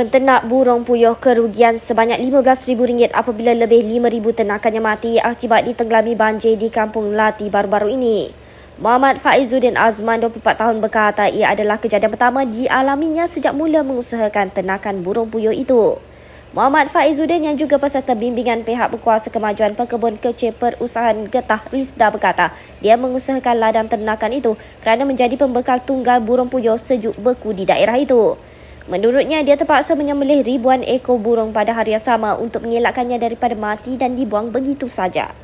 Penternak burung puyuh kerugian sebanyak RM15,000 apabila lebih 5,000 ternakannya mati akibat ditenggelami banjir di Kampung Lati baru-baru ini. Muhammad Faizuddin Azman, 24 tahun berkata ia adalah kejadian pertama dialaminya sejak mula mengusahakan ternakan burung puyuh itu. Muhammad Faizuddin yang juga peserta bimbingan pihak berkuasa kemajuan pekebun kecil perusahaan Getah Rizda berkata dia mengusahakan ladang ternakan itu kerana menjadi pembekal tunggal burung puyuh sejuk beku di daerah itu. Menurutnya, dia terpaksa menyembelih ribuan ekor burung pada hari yang sama untuk mengelakkannya daripada mati dan dibuang begitu saja.